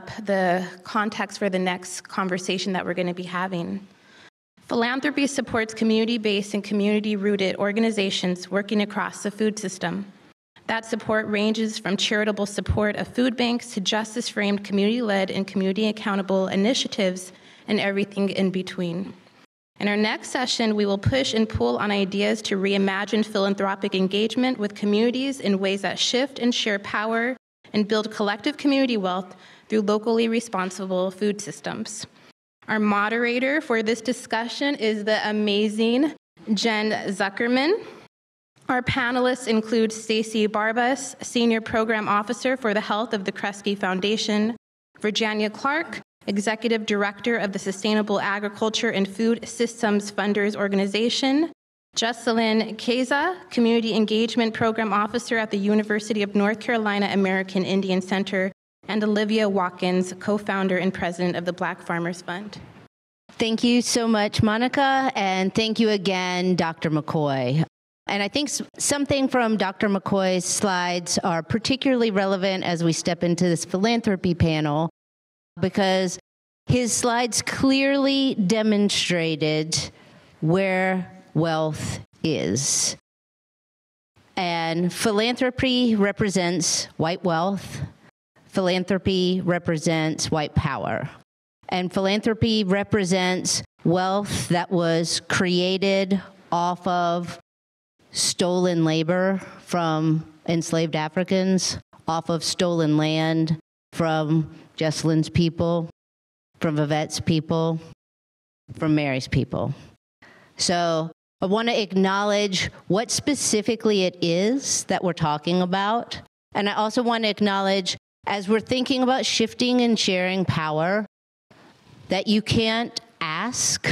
up the context for the next conversation that we're going to be having. Philanthropy supports community based and community rooted organizations working across the food system. That support ranges from charitable support of food banks to justice framed, community led, and community accountable initiatives and everything in between. In our next session, we will push and pull on ideas to reimagine philanthropic engagement with communities in ways that shift and share power and build collective community wealth through locally responsible food systems. Our moderator for this discussion is the amazing Jen Zuckerman. Our panelists include Stacy Barbas, Senior Program Officer for the Health of the Kresge Foundation, Virginia Clark, Executive Director of the Sustainable Agriculture and Food Systems Funders Organization, Jessalyn Keza, Community Engagement Program Officer at the University of North Carolina American Indian Center, and Olivia Watkins, co founder and president of the Black Farmers Fund. Thank you so much, Monica, and thank you again, Dr. McCoy. And I think something from Dr. McCoy's slides are particularly relevant as we step into this philanthropy panel because his slides clearly demonstrated where wealth is. And philanthropy represents white wealth, philanthropy represents white power. And philanthropy represents wealth that was created off of stolen labor from enslaved Africans, off of stolen land from Jessalyn's people, from Vivette's people, from Mary's people. So I want to acknowledge what specifically it is that we're talking about. And I also want to acknowledge, as we're thinking about shifting and sharing power, that you can't ask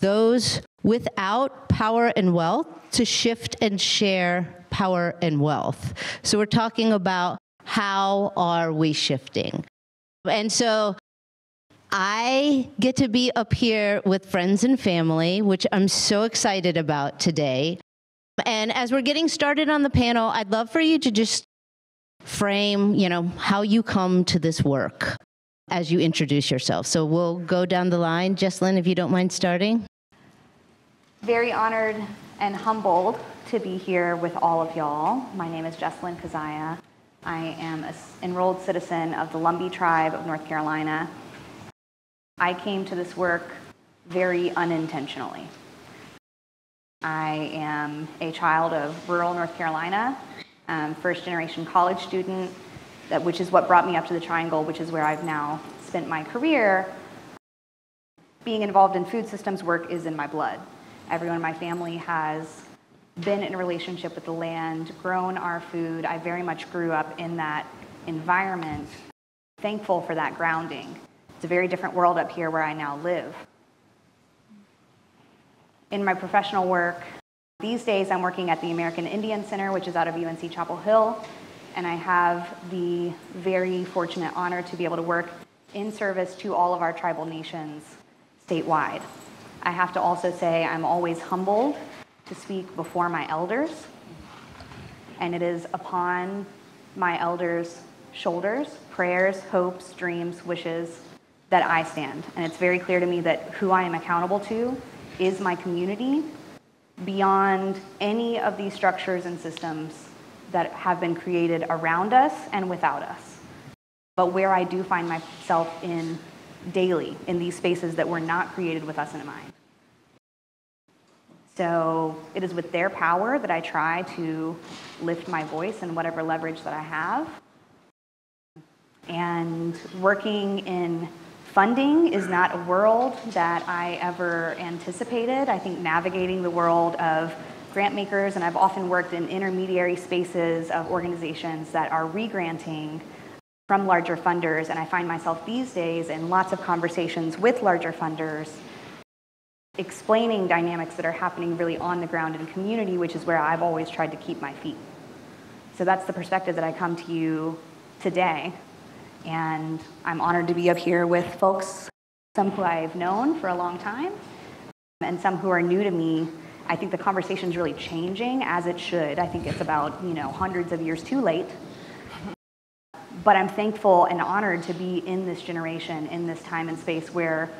those without power and wealth to shift and share power and wealth. So we're talking about how are we shifting? And so I get to be up here with friends and family, which I'm so excited about today. And as we're getting started on the panel, I'd love for you to just frame, you know, how you come to this work as you introduce yourself. So we'll go down the line. Jessalyn, if you don't mind starting. Very honored and humbled to be here with all of y'all. My name is Jessalyn Kazaya. I am an enrolled citizen of the Lumbee tribe of North Carolina I came to this work very unintentionally. I am a child of rural North Carolina, um, first generation college student, that, which is what brought me up to the Triangle, which is where I've now spent my career. Being involved in food systems work is in my blood. Everyone in my family has been in a relationship with the land, grown our food. I very much grew up in that environment, thankful for that grounding. It's a very different world up here where I now live. In my professional work, these days I'm working at the American Indian Center, which is out of UNC Chapel Hill, and I have the very fortunate honor to be able to work in service to all of our tribal nations statewide. I have to also say I'm always humbled to speak before my elders, and it is upon my elders' shoulders prayers, hopes, dreams, wishes, that I stand. And it's very clear to me that who I am accountable to is my community beyond any of these structures and systems that have been created around us and without us. But where I do find myself in daily, in these spaces that were not created with us in mind. So it is with their power that I try to lift my voice and whatever leverage that I have. And working in Funding is not a world that I ever anticipated. I think navigating the world of grant makers, and I've often worked in intermediary spaces of organizations that are regranting from larger funders, and I find myself these days in lots of conversations with larger funders explaining dynamics that are happening really on the ground in community, which is where I've always tried to keep my feet. So that's the perspective that I come to you today and I'm honored to be up here with folks, some who I've known for a long time, and some who are new to me. I think the conversation is really changing as it should. I think it's about, you know, hundreds of years too late. but I'm thankful and honored to be in this generation, in this time and space where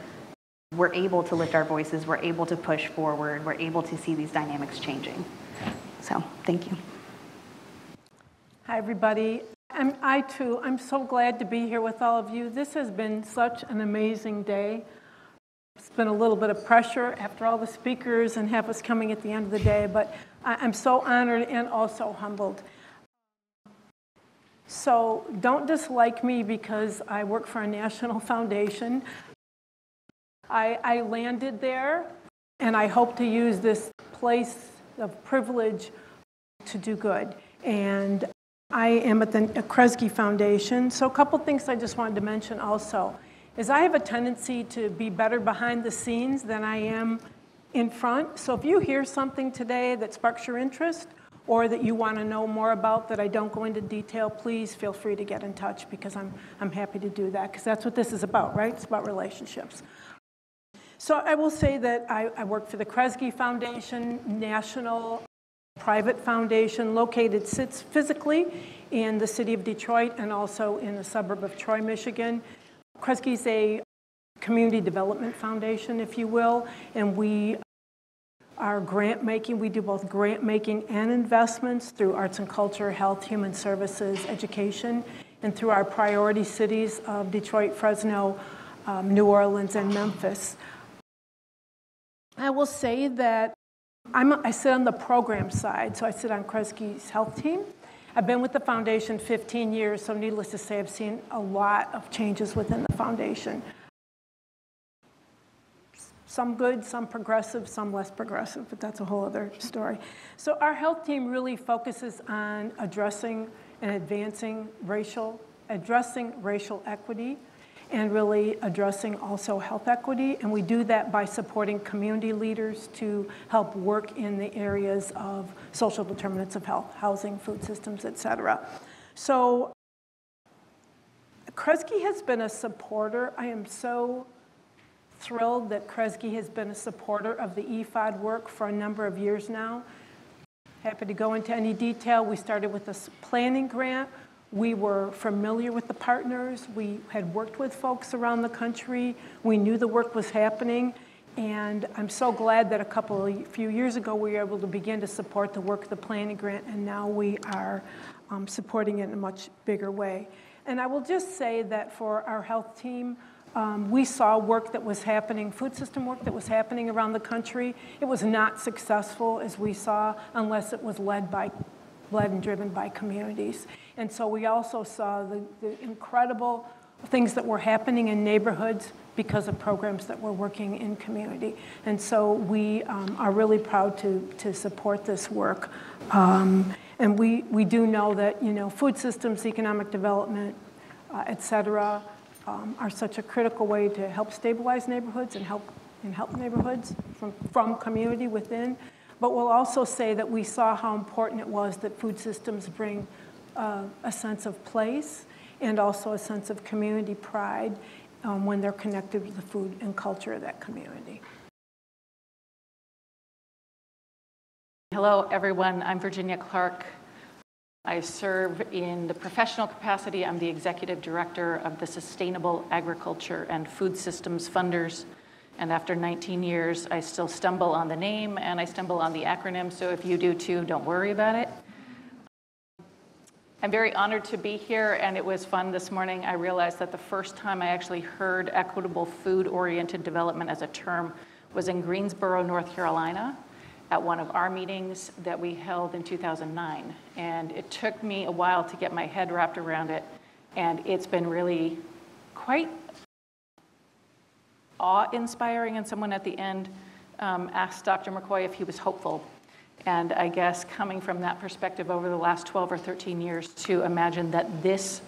we're able to lift our voices, we're able to push forward, we're able to see these dynamics changing. So, thank you. Hi, everybody. I'm, I too, I'm so glad to be here with all of you. This has been such an amazing day. It's been a little bit of pressure after all the speakers and have us coming at the end of the day, but I'm so honored and also humbled. So don't dislike me because I work for a national foundation. I, I landed there, and I hope to use this place of privilege to do good. And I am at the Kresge Foundation. So a couple things I just wanted to mention also is I have a tendency to be better behind the scenes than I am in front. So if you hear something today that sparks your interest or that you want to know more about that I don't go into detail, please feel free to get in touch because I'm, I'm happy to do that because that's what this is about, right? It's about relationships. So I will say that I, I work for the Kresge Foundation, national private foundation located sits physically in the city of Detroit and also in the suburb of Troy, Michigan. Kresge is a community development foundation, if you will, and we are grant making. We do both grant making and investments through arts and culture, health, human services, education, and through our priority cities of Detroit, Fresno, um, New Orleans, and Memphis. I will say that I'm, I sit on the program side, so I sit on Kresge's health team. I've been with the foundation 15 years, so needless to say, I've seen a lot of changes within the foundation. Some good, some progressive, some less progressive, but that's a whole other story. So, our health team really focuses on addressing and advancing racial, addressing racial equity, and really addressing also health equity. And we do that by supporting community leaders to help work in the areas of social determinants of health, housing, food systems, et cetera. So Kresge has been a supporter. I am so thrilled that Kresge has been a supporter of the EFOD work for a number of years now. Happy to go into any detail. We started with a planning grant we were familiar with the partners. We had worked with folks around the country. We knew the work was happening. And I'm so glad that a couple of few years ago we were able to begin to support the work of the planning grant, and now we are um, supporting it in a much bigger way. And I will just say that for our health team, um, we saw work that was happening, food system work that was happening around the country. It was not successful, as we saw, unless it was led by led and driven by communities. And so we also saw the, the incredible things that were happening in neighborhoods because of programs that were working in community. And so we um, are really proud to, to support this work. Um, and we, we do know that, you know, food systems, economic development, uh, et cetera, um, are such a critical way to help stabilize neighborhoods and help, and help neighborhoods from, from community within. But we'll also say that we saw how important it was that food systems bring uh, a sense of place and also a sense of community pride um, when they're connected to the food and culture of that community. Hello, everyone. I'm Virginia Clark. I serve in the professional capacity. I'm the executive director of the Sustainable Agriculture and Food Systems Funders. And after 19 years, I still stumble on the name and I stumble on the acronym. So if you do too, don't worry about it. I'm very honored to be here, and it was fun this morning. I realized that the first time I actually heard equitable food oriented development as a term was in Greensboro, North Carolina, at one of our meetings that we held in 2009. And it took me a while to get my head wrapped around it, and it's been really quite awe inspiring. And someone at the end um, asked Dr. McCoy if he was hopeful and I guess coming from that perspective over the last 12 or 13 years to imagine that this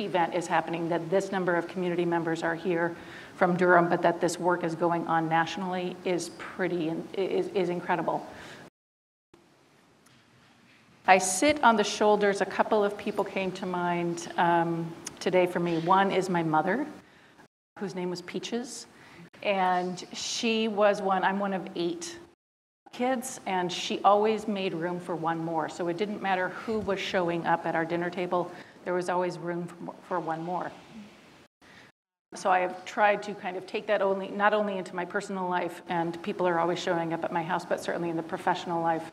event is happening, that this number of community members are here from Durham, but that this work is going on nationally is pretty, is, is incredible. I sit on the shoulders, a couple of people came to mind um, today for me. One is my mother, whose name was Peaches, and she was one, I'm one of eight kids, and she always made room for one more. So it didn't matter who was showing up at our dinner table, there was always room for, one more. So I have tried to kind of take that only, not only into my personal life, and people are always showing up at my house, but certainly in the professional life,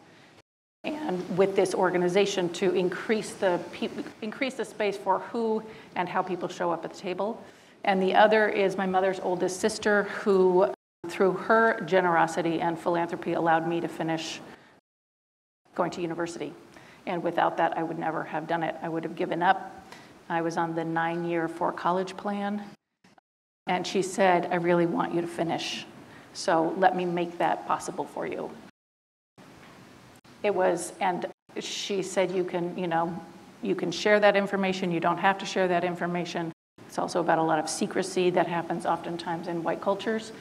and with this organization to increase the increase the space for who and how people show up at the table. And the other is my mother's oldest sister, who, through her generosity and philanthropy, allowed me to finish going to university. And without that, I would never have done it. I would have given up. I was on the nine year for college plan. And she said, I really want you to finish. So let me make that possible for you. It was, and she said, you can, you know, you can share that information. You don't have to share that information. It's also about a lot of secrecy that happens oftentimes in white cultures,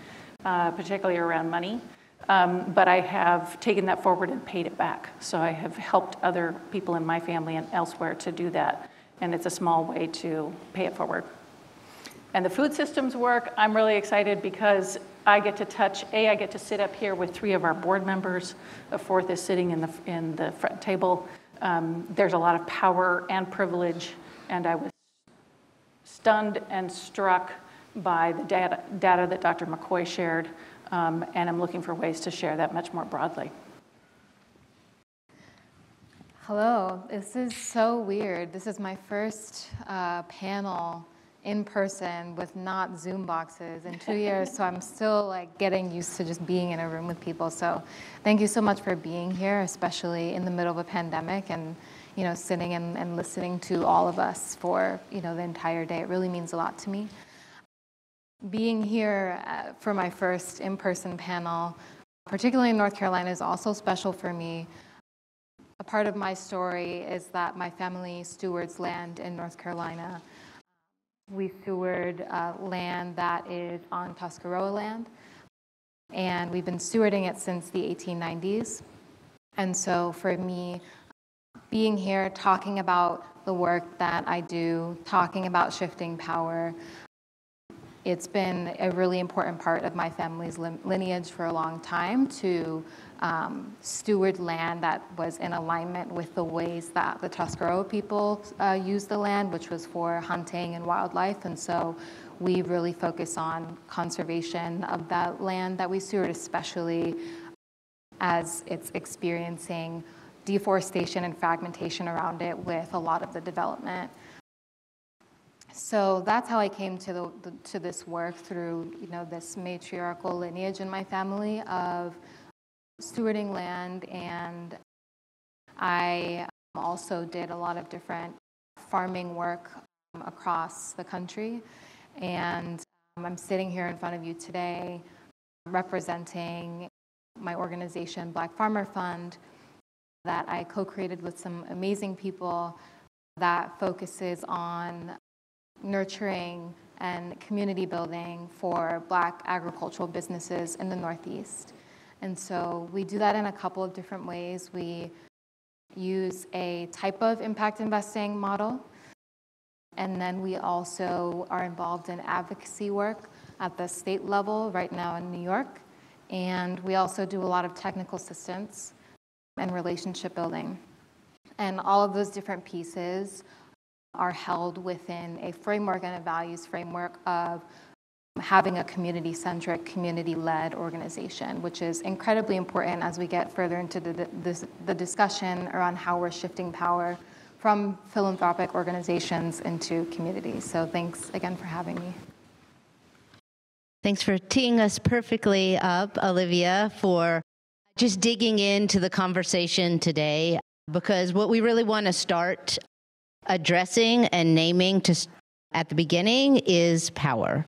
uh, particularly around money. Um, but I have taken that forward and paid it back. So I have helped other people in my family and elsewhere to do that. And it's a small way to pay it forward. And the food systems work, I'm really excited because I get to touch, A, I get to sit up here with three of our board members. A fourth is sitting in the, in the front table. Um, there's a lot of power and privilege, and I was stunned and struck by the data, data that Dr. McCoy shared um, and I'm looking for ways to share that much more broadly. Hello, this is so weird. This is my first uh, panel in person with not Zoom boxes in two years, so I'm still like getting used to just being in a room with people. So thank you so much for being here, especially in the middle of a pandemic and you know sitting and, and listening to all of us for you know the entire day. It really means a lot to me being here uh, for my first in person panel, particularly in North Carolina, is also special for me. A part of my story is that my family stewards land in North Carolina. We steward uh, land that is on Tuscarora land, and we've been stewarding it since the 1890s. And so for me, being here, talking about the work that I do, talking about shifting power, it's been a really important part of my family's lineage for a long time to um, steward land that was in alignment with the ways that the Tuscarora people uh, used the land, which was for hunting and wildlife. And so we really focus on conservation of that land that we steward, especially as it's experiencing deforestation and fragmentation around it with a lot of the development. So that's how I came to, the, the, to this work through you know this matriarchal lineage in my family of stewarding land, and I also did a lot of different farming work um, across the country. And um, I'm sitting here in front of you today representing my organization, Black Farmer Fund, that I co created with some amazing people that focuses on nurturing and community building for black agricultural businesses in the Northeast. And so we do that in a couple of different ways. We use a type of impact investing model, and then we also are involved in advocacy work at the state level right now in New York. And we also do a lot of technical assistance and relationship building. And all of those different pieces are held within a framework and a values framework of having a community centric, community led organization, which is incredibly important as we get further into the, the, the, discussion around how we're shifting power from philanthropic organizations into communities. So, thanks again for having me. Thanks for teeing us perfectly up, Olivia, for just digging into the conversation today. Because what we really want to start addressing and naming to at the beginning is power.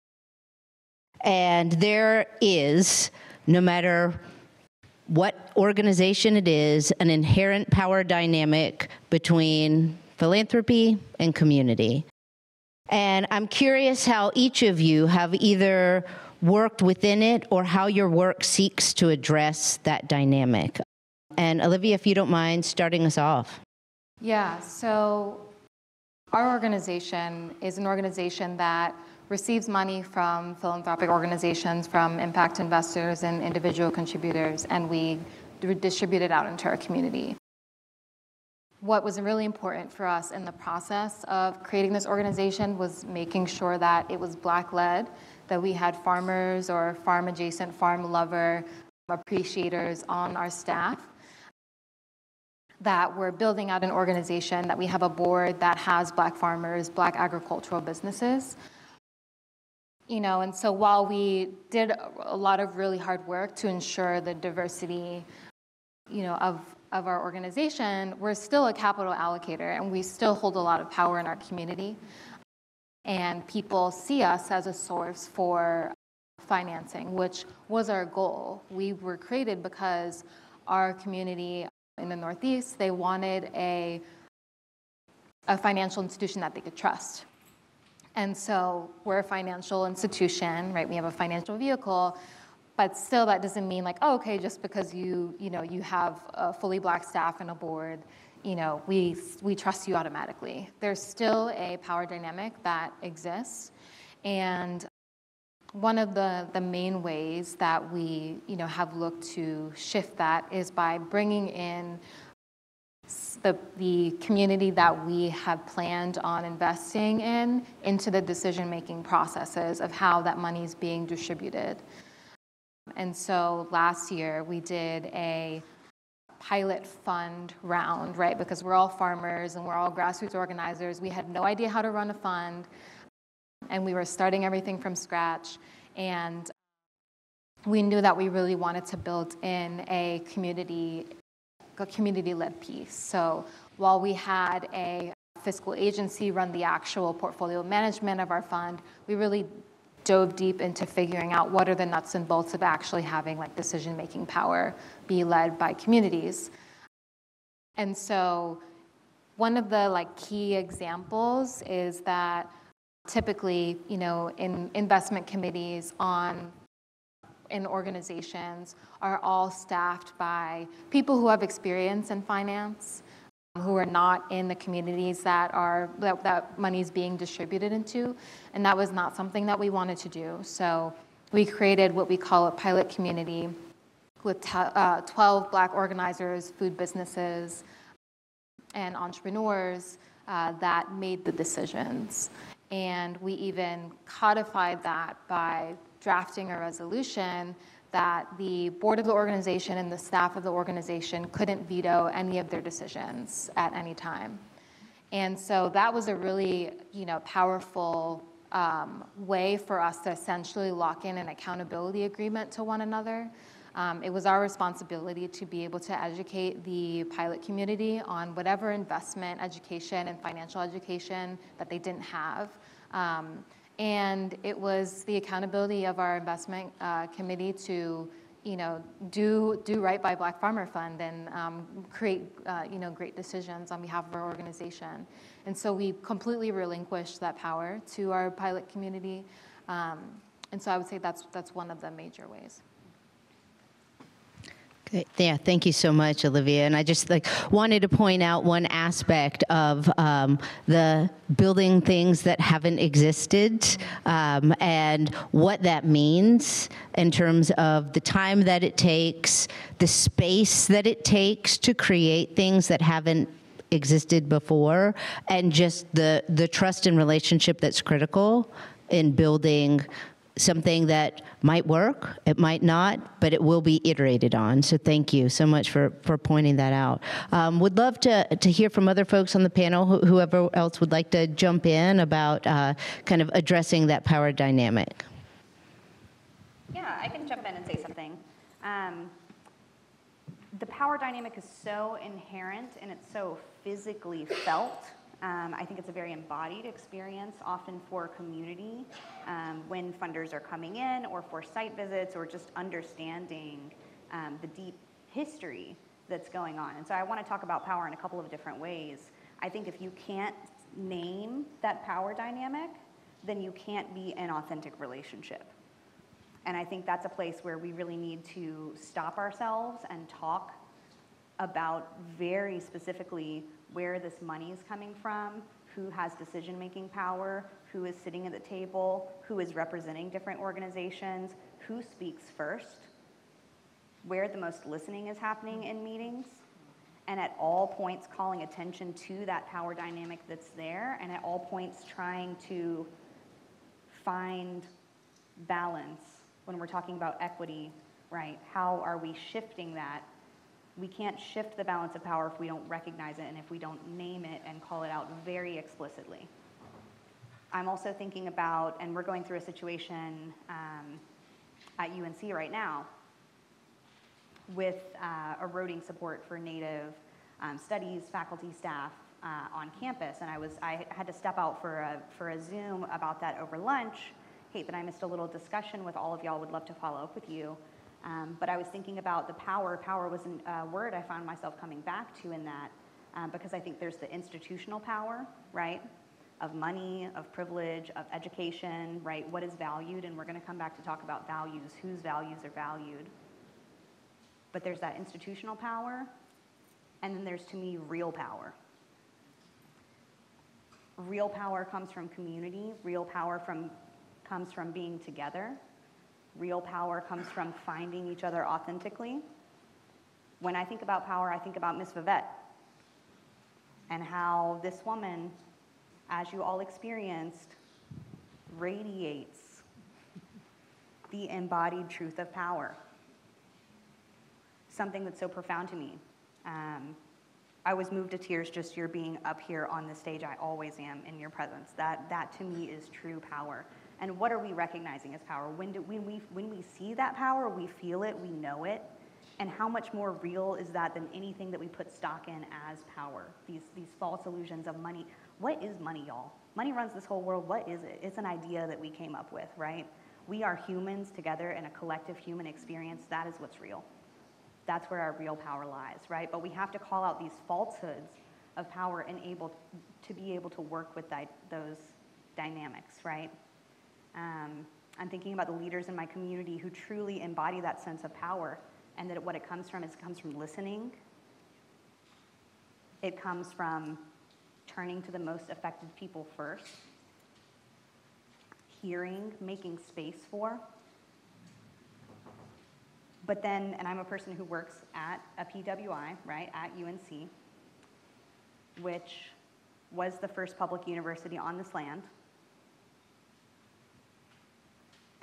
And there is, no matter what organization it is, an inherent power dynamic between philanthropy and community. And I'm curious how each of you have either worked within it or how your work seeks to address that dynamic. And Olivia, if you don't mind starting us off. Yeah, so our organization is an organization that receives money from philanthropic organizations, from impact investors and individual contributors, and we distribute it out into our community. what was really important for us in the process of creating this organization was making sure that it was black led, that we had farmers or farm adjacent, farm lover appreciators on our staff, that we're building out an organization, that we have a board that has black farmers, black agricultural businesses. You know, and so while we did a lot of really hard work to ensure the diversity, you know, of of our organization, we're still a capital allocator and we still hold a lot of power in our community. And people see us as a source for financing, which was our goal. We were created because our community in the Northeast, they wanted a, a financial institution that they could trust. And so we're a financial institution, right? We have a financial vehicle but still, that doesn't mean like, oh, okay, just because you, you know, you have a fully black staff and a board, you know, we, we trust you automatically. There's still a power dynamic that exists. And one of the, the main ways that we, you know, have looked to shift that is by bringing in the, the community that we have planned on investing in into the decision-making processes of how that money is being distributed. And so last year we did a pilot fund round, right? Because we're all farmers and we're all grassroots organizers. We had no idea how to run a fund and we were starting everything from scratch. And we knew that we really wanted to build in a community a community-led piece. So while we had a fiscal agency run the actual portfolio management of our fund, we really dove deep into figuring out what are the nuts and bolts of actually having like decision making power be led by communities. And so one of the like key examples is that typically, you know, in investment committees on in organizations are all staffed by people who have experience in finance who are not in the communities that are that, that money is being distributed into and that was not something that we wanted to do. So we created what we call a pilot community with uh, 12 black organizers food businesses and entrepreneurs uh, that made the decisions. And we even codified that by drafting a resolution that the board of the organization and the staff of the organization couldn't veto any of their decisions at any time. And so that was a really, you know, powerful um, way for us to essentially lock in an accountability agreement to one another. Um, it was our responsibility to be able to educate the pilot community on whatever investment, education, and financial education that they didn't have. Um, and it was the accountability of our investment uh, committee to, you know, do do right by Black Farmer Fund and um, create, uh, you know, great decisions on behalf of our organization. And so we completely relinquished that power to our pilot community. Um, and so I would say that's that's one of the major ways. Yeah, thank you so much, Olivia. And I just like wanted to point out one aspect of um, the building things that haven't existed um, and what that means in terms of the time that it takes, the space that it takes to create things that haven't existed before, and just the the trust and relationship that's critical in building something that might work, it might not, but it will be iterated on. So thank you so much for, for pointing that out. Um, would love to, to hear from other folks on the panel, wh- whoever else would like to jump in about uh, kind of addressing that power dynamic. Yeah, I can jump in and say something. Um, the power dynamic is so inherent and it's so physically felt um, I think it's a very embodied experience, often for community, um, when funders are coming in, or for site visits, or just understanding um, the deep history that's going on. And so I want to talk about power in a couple of different ways. I think if you can't name that power dynamic, then you can't be an authentic relationship. And I think that's a place where we really need to stop ourselves and talk about very specifically where this money is coming from, who has decision making power, who is sitting at the table, who is representing different organizations, who speaks first, where the most listening is happening in meetings, and at all points calling attention to that power dynamic that's there, and at all points trying to find balance when we're talking about equity, right? How are we shifting that? We can't shift the balance of power if we don't recognize it and if we don't name it and call it out very explicitly. I'm also thinking about, and we're going through a situation um, at UNC right now with uh, eroding support for Native um, studies, faculty, staff uh, on campus. And I was I had to step out for a for a Zoom about that over lunch. Hate that I missed a little discussion with all of y'all. Would love to follow up with you. Um, but I was thinking about the power. Power was a word I found myself coming back to in that um, because I think there's the institutional power, right? Of money, of privilege, of education, right? What is valued? And we're going to come back to talk about values, whose values are valued. But there's that institutional power, and then there's to me real power. Real power comes from community, real power from, comes from being together, real power comes from finding each other authentically. When I think about power, I think about Miss Vivette and how this woman, as you all experienced, radiates the embodied truth of power. Something that's so profound to me. Um, I was moved to tears just your being up here on the stage. I always am in your presence. That, that to me is true power. And what are we recognizing as power? When, do, when, we, when we see that power, we feel it, we know it. And how much more real is that than anything that we put stock in as power? These, these false illusions of money. What is money, y'all? Money runs this whole world. What is it? It's an idea that we came up with, right? We are humans together in a collective human experience. That is what's real. That's where our real power lies, right? But we have to call out these falsehoods of power and able to be able to work with those dynamics, right? Um, I'm thinking about the leaders in my community who truly embody that sense of power, and that what it comes from is it comes from listening. It comes from turning to the most affected people first, hearing, making space for, but then, and I'm a person who works at a PWI, right, at UNC, which was the first public university on this land.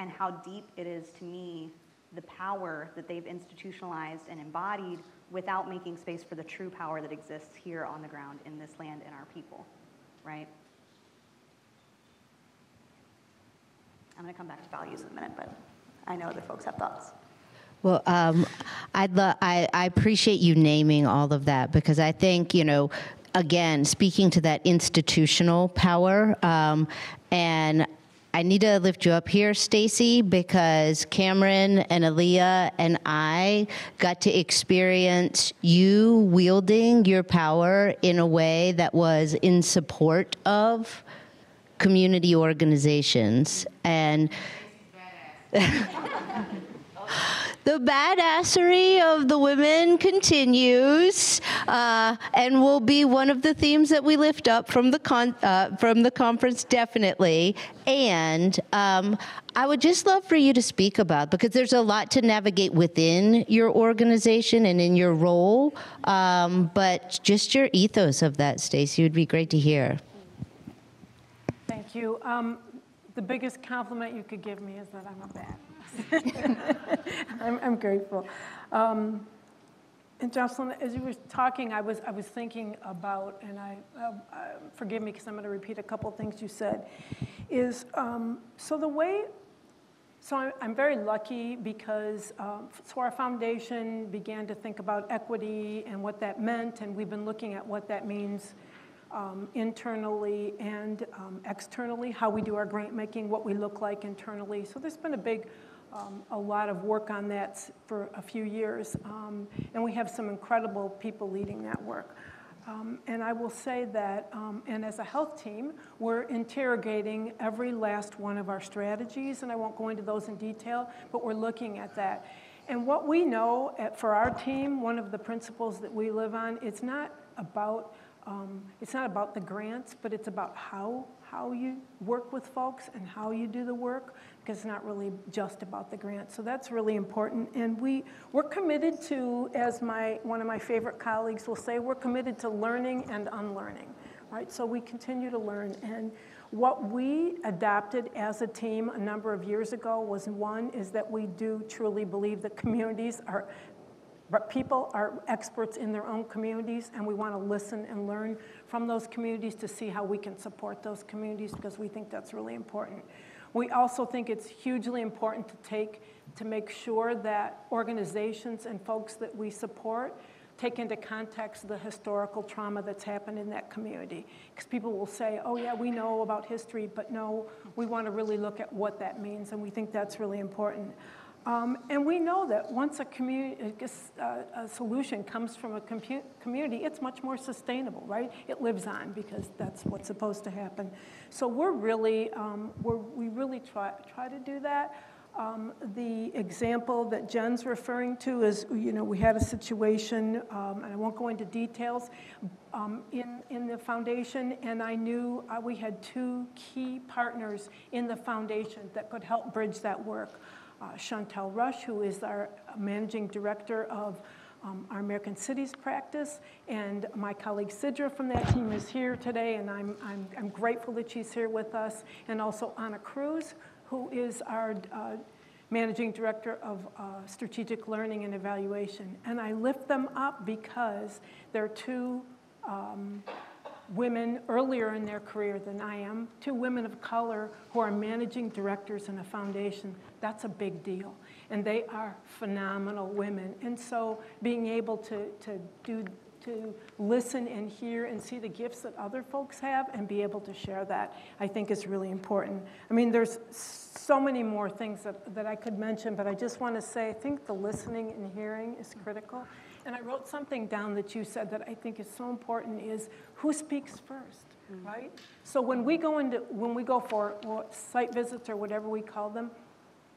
And how deep it is to me the power that they've institutionalized and embodied without making space for the true power that exists here on the ground in this land and our people, right? I'm going to come back to values in a minute, but I know other folks have thoughts. Well, um, I'd lo- I, I appreciate you naming all of that because I think, you know, again, speaking to that institutional power, um, and I need to lift you up here, Stacy, because Cameron and Aaliyah and I got to experience you wielding your power in a way that was in support of community organizations. And the badassery of the women continues uh, and will be one of the themes that we lift up from the con- uh, from the conference definitely. And um, I would just love for you to speak about because there's a lot to navigate within your organization and in your role um, but just your ethos of that Stacy would be great to hear. Thank you. Um, the biggest compliment you could give me is that I'm a bad I'm, I'm, grateful. Um, and Jocelyn, as you were talking, I was, I was thinking about, and I, uh, uh, forgive me because I'm going to repeat a couple things you said, is um, so the way, so I'm, I'm very lucky because, um, so our foundation began to think about equity and what that meant, and we've been looking at what that means um, internally and um, externally, how we do our grant making, what we look like internally. So there's been a big um, a lot of work on that for a few years, um, and we have some incredible people leading that work. Um, and I will say that, um, and as a health team, we're interrogating every last one of our strategies, and I won't go into those in detail, but we're looking at that. And what we know at, for our team, one of the principles that we live on, it's not about um, it's not about the grants, but it's about how, how you work with folks and how you do the work, because it's not really just about the grant. So that's really important. And we, we're committed to, as my, one of my favorite colleagues will say, we're committed to learning and unlearning, right? So we continue to learn. And what we adopted as a team a number of years ago was one, is that we do truly believe that communities are but people are experts in their own communities, and we want to listen and learn from those communities to see how we can support those communities because we think that's really important. We also think it's hugely important to take to make sure that organizations and folks that we support take into context the historical trauma that's happened in that community. Because people will say, oh, yeah, we know about history, but no, we want to really look at what that means, and we think that's really important. Um, and we know that once a, a, a solution comes from a community, it's much more sustainable, right? It lives on because that's what's supposed to happen. So we're really, um, we're, we really try, try to do that. Um, the example that Jen's referring to is, you know, we had a situation, um, and I won't go into details, um, in, in the foundation, and I knew uh, we had two key partners in the foundation that could help bridge that work uh, Chantel Rush, who is our managing director of um, our American Cities practice, and my colleague Sidra from that team is here today, and I'm, I'm, I'm grateful that she's here with us, and also Anna Cruz, who is our uh, managing director of uh, strategic learning and evaluation. And I lift them up because they're two um, women earlier in their career than I am, two women of color who are managing directors in a foundation. That's a big deal. And they are phenomenal women. And so being able to, to do to listen and hear and see the gifts that other folks have and be able to share that, I think is really important. I mean, there's so many more things that, that I could mention, but I just want to say I think the listening and hearing is critical. And I wrote something down that you said that I think is so important is who speaks 1st mm-hmm. right? So when we go into when we go for site visits or whatever we call them,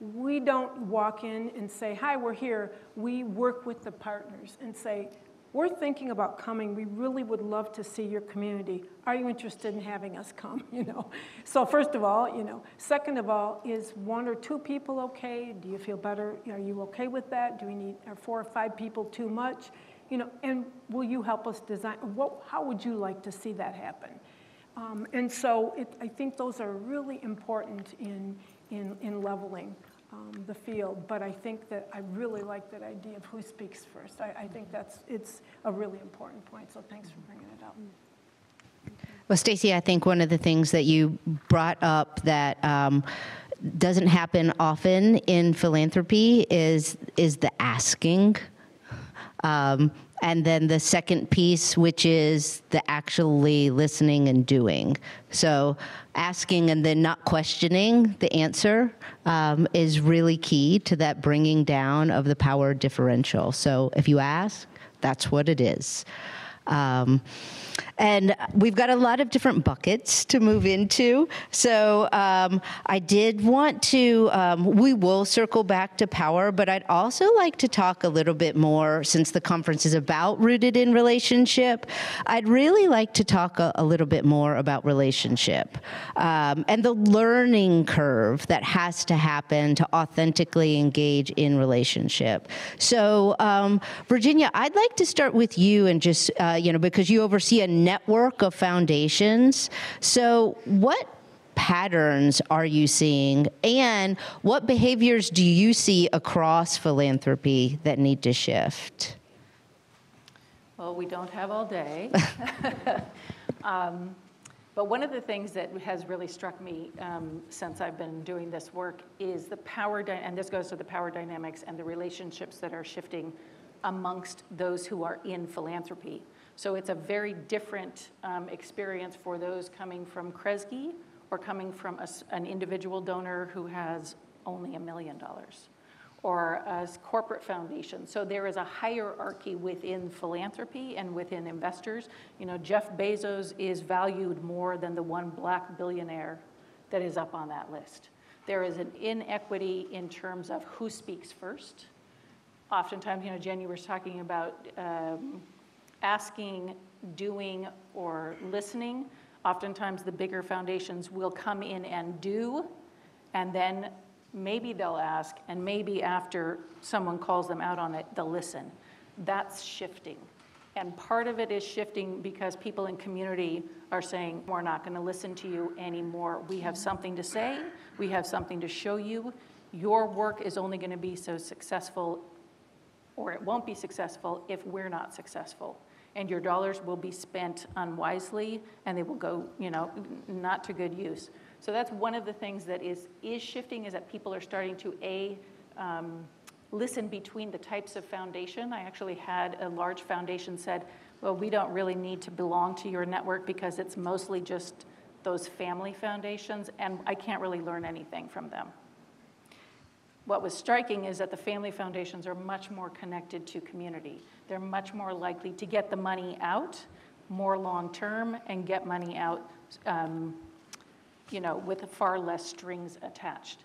we don't walk in and say, "Hi, we're here." We work with the partners and say, we're thinking about coming. We really would love to see your community. Are you interested in having us come? You know. So first of all, you know. Second of all, is one or two people okay? Do you feel better? Are you okay with that? Do we need are four or five people too much? You know. And will you help us design? What? How would you like to see that happen? Um, and so it, I think those are really important in in in leveling um, the field, but I think that I really like that idea of who speaks first. I, I think that's it's a really important point. So thanks for bringing it up. Well, Stacy, I think one of the things that you brought up that um, doesn't happen often in philanthropy is is the asking. Um, and then the second piece, which is the actually listening and doing. So asking and then not questioning the answer um, is really key to that bringing down of the power differential. So if you ask, that's what it is. Um, and we've got a lot of different buckets to move into. So um, I did want to, um, we will circle back to power, but I'd also like to talk a little bit more, since the conference is about rooted in relationship, I'd really like to talk a, a little bit more about relationship um, and the learning curve that has to happen to authentically engage in relationship. So, um, Virginia, I'd like to start with you and just, uh, you know, because you oversee a network of foundations. So, what patterns are you seeing, and what behaviors do you see across philanthropy that need to shift? Well, we don't have all day. um, but one of the things that has really struck me um, since I've been doing this work is the power, and this goes to the power dynamics and the relationships that are shifting amongst those who are in philanthropy. So it's a very different um, experience for those coming from Kresge or coming from a, an individual donor who has only a million dollars or a corporate foundation. So there is a hierarchy within philanthropy and within investors. You know, Jeff Bezos is valued more than the one black billionaire that is up on that list. There is an inequity in terms of who speaks first. Oftentimes, you know, Jenny was talking about um, asking doing or listening. Oftentimes, the bigger foundations will come in and do, and then maybe they'll ask, and maybe after someone calls them out on it, they'll listen. That's shifting. And part of it is shifting because people in community are saying, we're not going to listen to you anymore. We have something to say, we have something to show you. Your work is only going to be so successful, or it won't be successful if we're not successful. And your dollars will be spent unwisely and they will go, you know, not to good use. So that's one of the things that is, is shifting is that people are starting to A, um, listen between the types of foundation. I actually had a large foundation said, well, we don't really need to belong to your network because it's mostly just those family foundations, and I can't really learn anything from them. What was striking is that the family foundations are much more connected to community. They're much more likely to get the money out more long term and get money out, um, you know, with far less strings attached.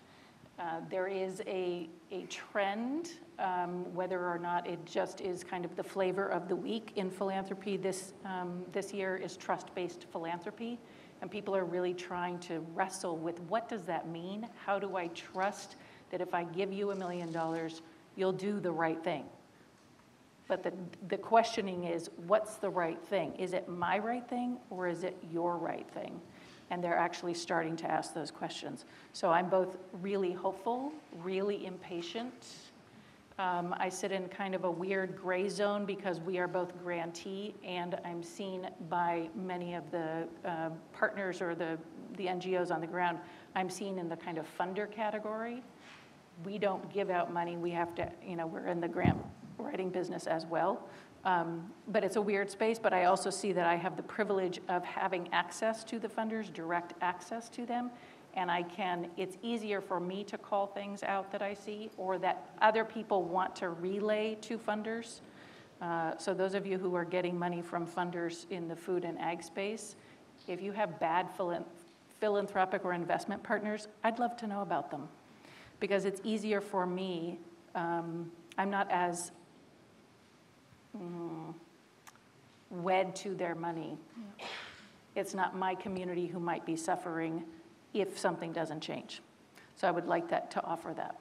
Uh, there is a, a trend, um, whether or not it just is kind of the flavor of the week in philanthropy this, um, this year is trust-based philanthropy. And people are really trying to wrestle with what does that mean? How do I trust that if I give you a million dollars, you'll do the right thing? But the, the questioning is, what's the right thing? Is it my right thing or is it your right thing? and they're actually starting to ask those questions. So I'm both really hopeful, really impatient. Um, I sit in kind of a weird gray zone because we are both grantee, and I'm seen by many of the uh, partners or the, the NGOs on the ground, I'm seen in the kind of funder category. We don't give out money, we have to, you know, we're in the grant writing business as well. Um, but it's a weird space, but I also see that I have the privilege of having access to the funders, direct access to them. And I can, it's easier for me to call things out that I see or that other people want to relay to funders. Uh, so, those of you who are getting money from funders in the food and ag space, if you have bad philanthropic or investment partners, I'd love to know about them because it's easier for me. Um, I'm not as mm, wed to their money. Yeah. It's not my community who might be suffering if something doesn't change. So I would like that to offer that.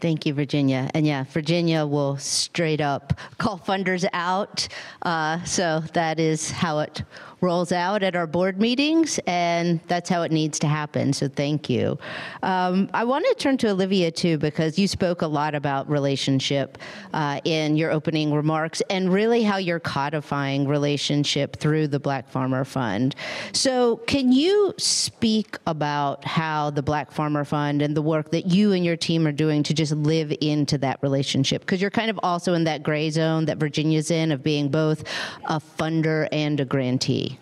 Thank you, Virginia. And yeah, Virginia will straight up call funders out. Uh, so that is how it rolls out at our board meetings, and that's how it needs to happen. So thank you. Um, I want to turn to Olivia too, because you spoke a lot about relationship uh, in your opening remarks, and really how you're codifying relationship through the Black Farmer Fund. So can you speak about how the Black Farmer Fund and the work that you and your team are doing to just live into that relationship? Because you're kind of also in that gray zone that Virginia's in of being both a funder and a grantee.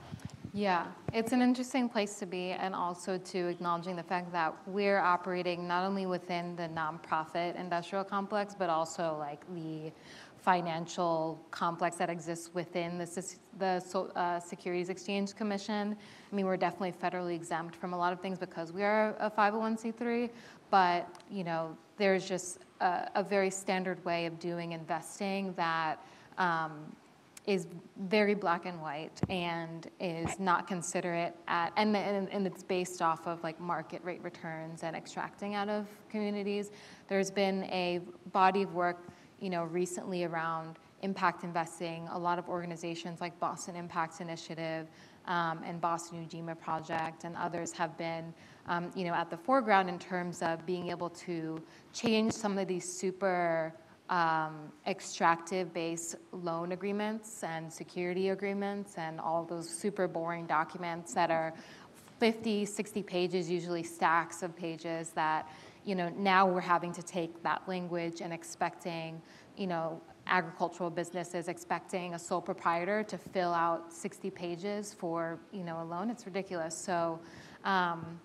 Yeah, it's an interesting place to be, and also to acknowledging the fact that we're operating not only within the nonprofit industrial complex, but also like the financial complex that exists within the, the uh, Securities Exchange Commission. I mean, we're definitely federally exempt from a lot of things because we are a 501c3, but you know, there's just a, a very standard way of doing investing that um, is very black and white and is not considerate at, and, and, and it's based off of like market rate returns and extracting out of communities. There's been a body of work, you know, recently around impact investing. A lot of organizations like Boston Impact Initiative um, and Boston Ujima Project and others have been, um, you know, at the foreground in terms of being able to change some of these super um, extractive-based loan agreements and security agreements and all those super boring documents that are 50, 60 pages, usually stacks of pages that, you know, now we're having to take that language and expecting, you know, agricultural businesses expecting a sole proprietor to fill out 60 pages for, you know, a loan. It's ridiculous. So um,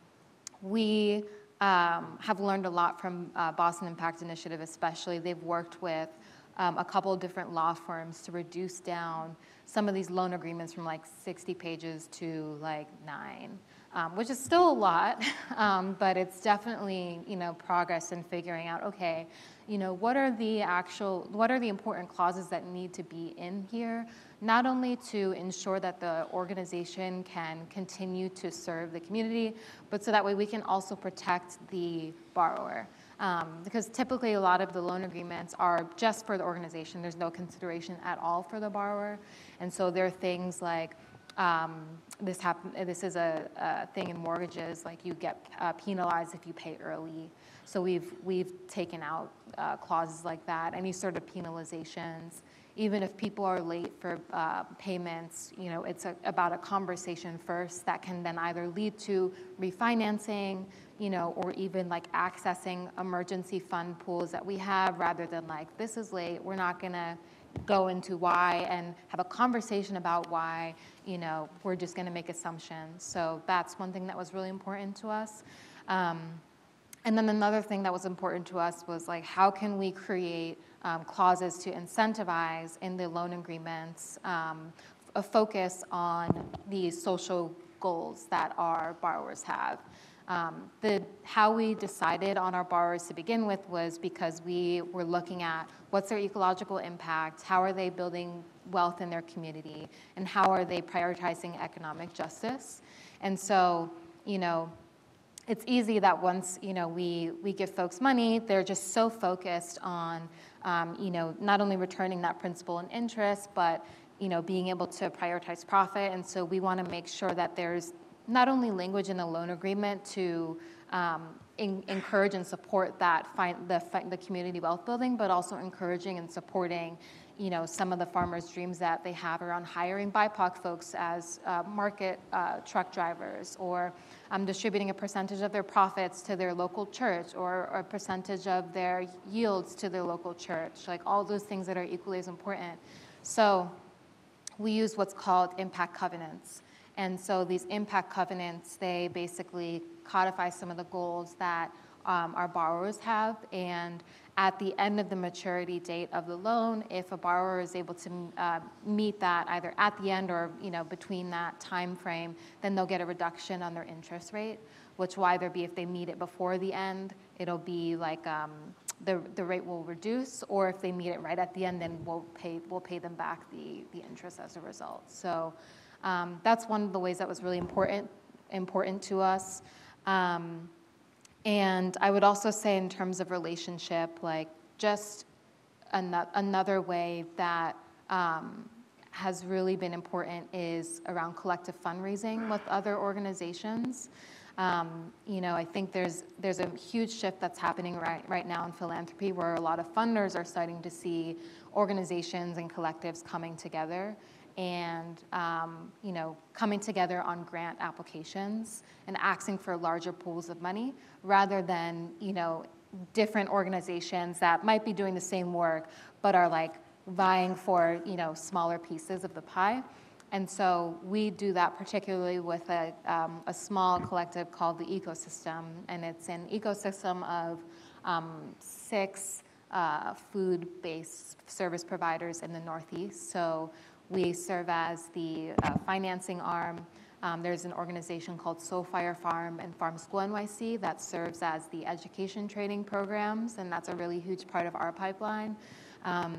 we um, have learned a lot from uh, Boston Impact Initiative, especially. They've worked with um, a couple of different law firms to reduce down some of these loan agreements from like 60 pages to like nine. um, which is still a lot, um, but it's definitely you know progress in figuring out okay, you know what are the actual what are the important clauses that need to be in here, not only to ensure that the organization can continue to serve the community, but so that way we can also protect the borrower. Um, because typically a lot of the loan agreements are just for the organization. There's no consideration at all for the borrower. And so there are things like um, this happen, This is a, a, thing in mortgages, like you get uh, penalized if you pay early. So we've we've taken out uh, clauses like that. Any sort of penalizations, even if people are late for uh, payments, you know, it's a, about a conversation first that can then either lead to refinancing, you know, or even like accessing emergency fund pools that we have, rather than like this is late, we're not gonna go into why and have a conversation about why, you know, we're just going to make assumptions. So that's one thing that was really important to us. Um, and then another thing that was important to us was like, how can we create um, clauses to incentivize in the loan agreements um, a focus on the social goals that our borrowers have. Um, the, how we decided on our borrowers to begin with was because we were looking at what's their ecological impact, how are they building wealth in their community, and how are they prioritizing economic justice. And so, you know, it's easy that once you know we we give folks money, they're just so focused on um, you know not only returning that principal and interest, but you know being able to prioritize profit. And so we want to make sure that there's not only language in the loan agreement to um, in, encourage and support that the, the community wealth building, but also encouraging and supporting, you know, some of the farmers' dreams that they have around hiring BIPOC folks as uh, market uh, truck drivers, or um, distributing a percentage of their profits to their local church, or, or a percentage of their yields to their local church. Like all those things that are equally as important. So we use what's called impact covenants. And so these impact covenants, they basically codify some of the goals that um, our borrowers have. And at the end of the maturity date of the loan, if a borrower is able to uh, meet that either at the end or you know between that time frame, then they'll get a reduction on their interest rate, which will either be if they meet it before the end, it'll be like um, the, the rate will reduce, or if they meet it right at the end, then we'll pay we'll pay them back the, the interest as a result. So um, that's one of the ways that was really important important to us. Um, and I would also say, in terms of relationship, like just an- another way that um, has really been important is around collective fundraising with other organizations. Um, you know, I think there's there's a huge shift that's happening right right now in philanthropy, where a lot of funders are starting to see organizations and collectives coming together and um, you know coming together on grant applications and asking for larger pools of money rather than you know different organizations that might be doing the same work but are like vying for you know smaller pieces of the pie. And so we do that particularly with a, um, a small collective called the ecosystem. And it's an ecosystem of um, six uh, food-based service providers in the northeast so we serve as the uh, financing arm. Um, there's an organization called Fire Farm and Farm School NYC that serves as the education training programs, and that's a really huge part of our pipeline. Um,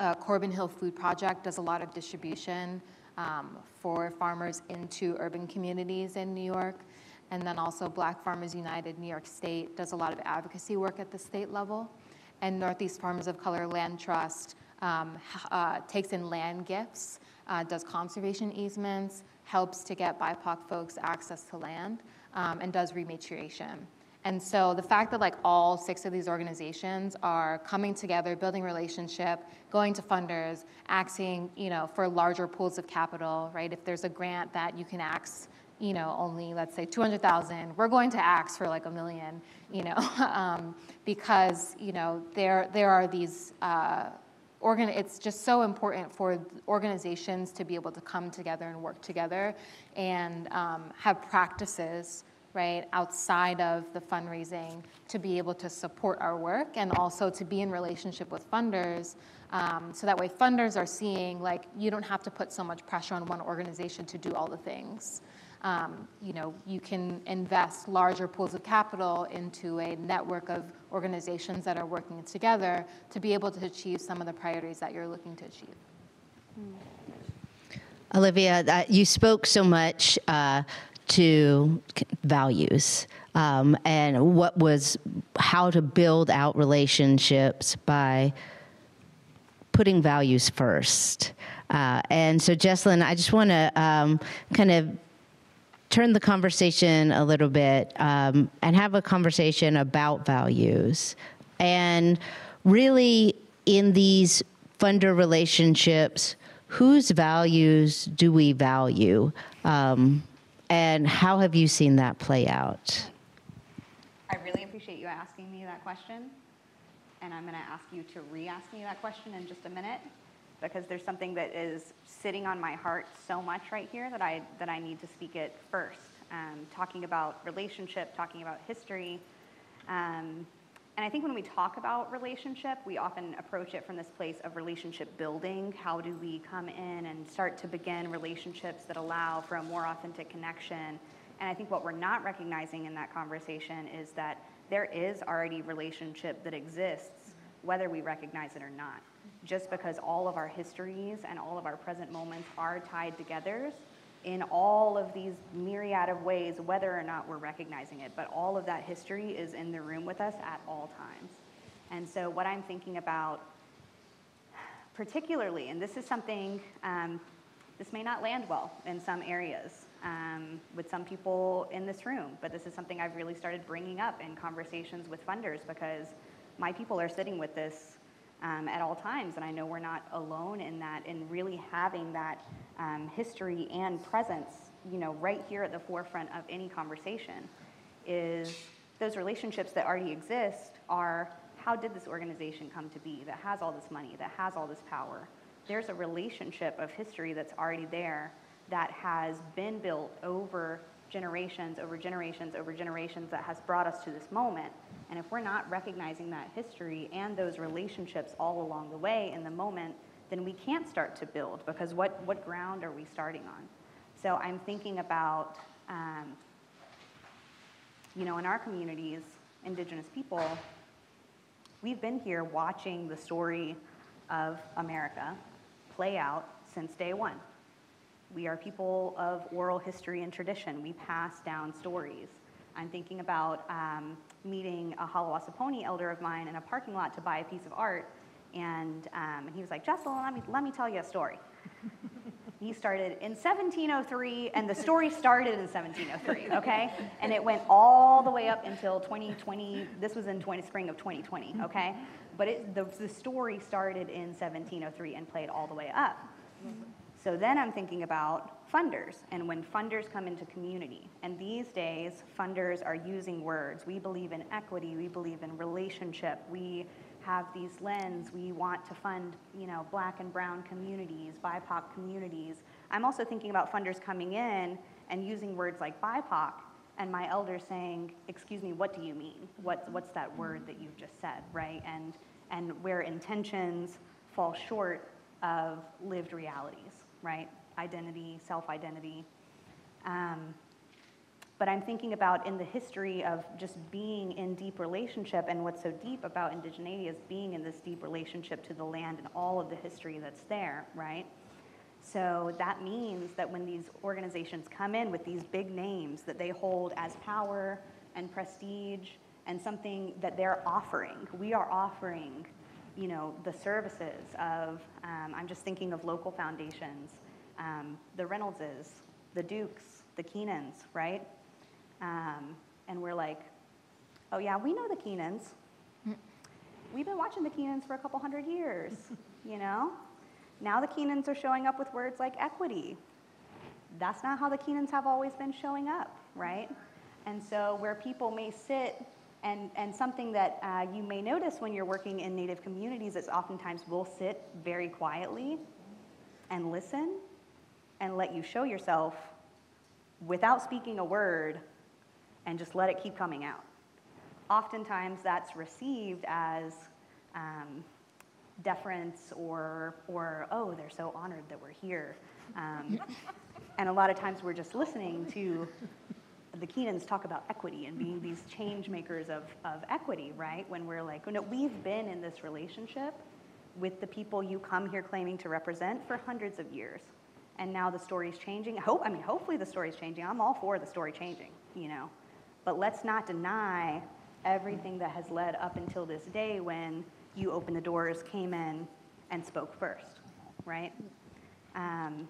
uh, Corbin Hill Food Project does a lot of distribution um, for farmers into urban communities in New York. And then also Black Farmers United New York State does a lot of advocacy work at the state level. And Northeast Farmers of Color Land Trust um, uh, takes in land gifts, uh, does conservation easements, helps to get BIPOC folks access to land, um, and does rematriation. And so the fact that like all six of these organizations are coming together, building relationship, going to funders, asking, you know, for larger pools of capital, right? If there's a grant that you can ask, you know, only let's say 200,000, we're going to ask for like a million, you know, um, because, you know, there, there are these, uh, organ- it's just so important for organizations to be able to come together and work together and um, have practices right outside of the fundraising to be able to support our work and also to be in relationship with funders um, so that way funders are seeing like you don't have to put so much pressure on one organization to do all the things um, you know, you can invest larger pools of capital into a network of organizations that are working together to be able to achieve some of the priorities that you're looking to achieve. Olivia, uh, you spoke so much uh, to values um, and what was how to build out relationships by putting values first. Uh, and so, Jessalyn, I just want to um, kind of turn the conversation a little bit um, and have a conversation about values. And really, in these funder relationships, whose values do we value? Um, and how have you seen that play out? I really appreciate you asking me that question. And I'm going to ask you to re ask me that question in just a minute because there's something that is sitting on my heart so much right here that I, that I need to speak it first. Um, talking about relationship, talking about history. Um, and I think when we talk about relationship, we often approach it from this place of relationship building. How do we come in and start to begin relationships that allow for a more authentic connection? And I think what we're not recognizing in that conversation is that there is already relationship that exists, whether we recognize it or not. Just because all of our histories and all of our present moments are tied together in all of these myriad of ways, whether or not we're recognizing it. But all of that history is in the room with us at all times. And so, what I'm thinking about, particularly, and this is something, um, this may not land well in some areas um, with some people in this room, but this is something I've really started bringing up in conversations with funders because my people are sitting with this um, at all times. And I know we're not alone in that, in really having that um, history and presence, you know, right here at the forefront of any conversation is those relationships that already exist are how did this organization come to be that has all this money, that has all this power? There's a relationship of history that's already there that has been built over generations, over generations, over generations that has brought us to this moment. And if we're not recognizing that history and those relationships all along the way in the moment, then we can't start to build because what, what ground are we starting on? So I'm thinking about, um, you know, in our communities, Indigenous people, we've been here watching the story of America play out since day one. We are people of oral history and tradition. We pass down stories. I'm thinking about um, meeting a Haliwa-Saponi elder of mine in a parking lot to buy a piece of art, and, um, and he was like, Jessel, let me, let me tell you a story. he started in 1703, and the story started in 1703, okay? And it went all the way up until 2020. This was in 20, spring of 2020, okay? But it, the, the story started in 1703 and played all the way up. So then I'm thinking about funders and when funders come into community. And these days, funders are using words. We believe in equity, we believe in relationship, we have these lens. We want to fund, you know, black and brown communities, BIPOC communities. I'm also thinking about funders coming in and using words like BIPOC and my elder saying, excuse me, what do you mean? What, what's that word that you've just said, right? And, and where intentions fall short of lived realities right? Identity, self identity. Um, but I'm thinking about in the history of just being in deep relationship, and what's so deep about indigeneity is being in this deep relationship to the land and all of the history that's there, right? So that means that when these organizations come in with these big names that they hold as power and prestige and something that they're offering, we are offering you know, the services of, um, I'm just thinking of local foundations, um, the Reynoldses, the Dukes, the Kenans, right? Um, and we're like, oh yeah, we know the Kenans. We've been watching the Kenans for a couple hundred years, you know? Now the Kenans are showing up with words like equity. That's not how the Kenans have always been showing up, right? And so where people may sit and, and something that uh, you may notice when you're working in Native communities is oftentimes we'll sit very quietly and listen and let you show yourself without speaking a word and just let it keep coming out. Oftentimes that's received as um, deference or, or, oh, they're so honored that we're here. Um, And a lot of times we're just listening to the Kenans talk about equity and being these change makers of, of equity, right? When we're like, no, we've been in this relationship with the people you come here claiming to represent for hundreds of years. And now the story's changing. Hope, I mean, hopefully the story's changing. I'm all for the story changing, you know. But let's not deny everything that has led up until this day when you opened the doors, came in, and spoke first, right? Um,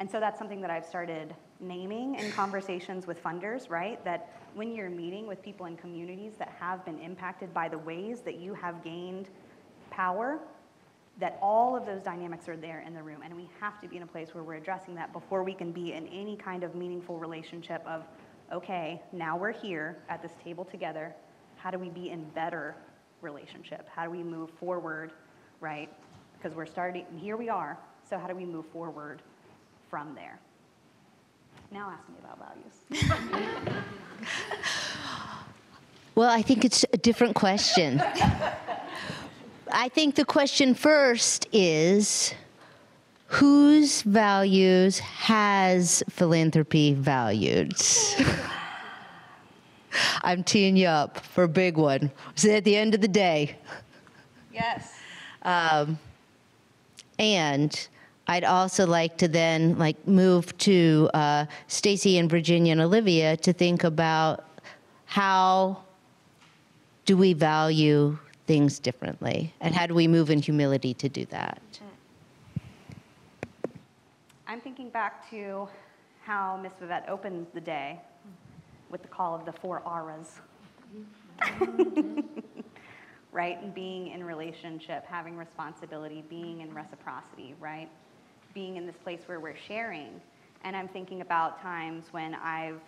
and so that's something that I've started naming in conversations with funders, right? That when you're meeting with people in communities that have been impacted by the ways that you have gained power, that all of those dynamics are there in the room. And we have to be in a place where we're addressing that before we can be in any kind of meaningful relationship of, okay, now we're here at this table together. How do we be in better relationship? How do we move forward, right? Because we're starting, here we are. So how do we move forward from there? Now ask me about values. well, I think it's a different question. I think the question first is whose values has philanthropy valued? I'm teeing you up for a big one. So at the end of the day. Yes. Um, and I'd also like to then like move to uh, Stacy and Virginia and Olivia to think about how do we value things differently and how do we move in humility to do that? I'm thinking back to how Miss Vivette opened the day with the call of the four R's. right? And being in relationship, having responsibility, being in reciprocity, right? Being in this place where we're sharing. And I'm thinking about times when I've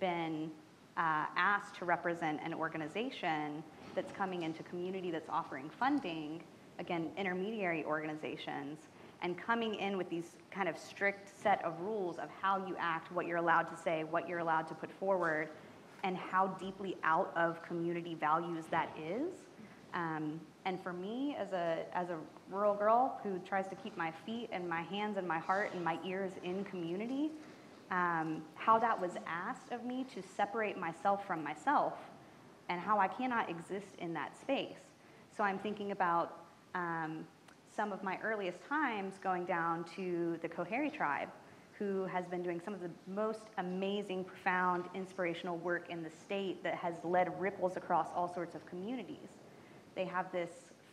been uh, asked to represent an organization that's coming into community that's offering funding, again, intermediary organizations, and coming in with these kind of strict set of rules of how you act, what you're allowed to say, what you're allowed to put forward, and how deeply out of community values that is. Um, and for me, as a, as a rural girl who tries to keep my feet and my hands and my heart and my ears in community, um, how that was asked of me to separate myself from myself and how I cannot exist in that space. So I'm thinking about um, some of my earliest times going down to the Coharie tribe, who has been doing some of the most amazing, profound, inspirational work in the state that has led ripples across all sorts of communities. They have this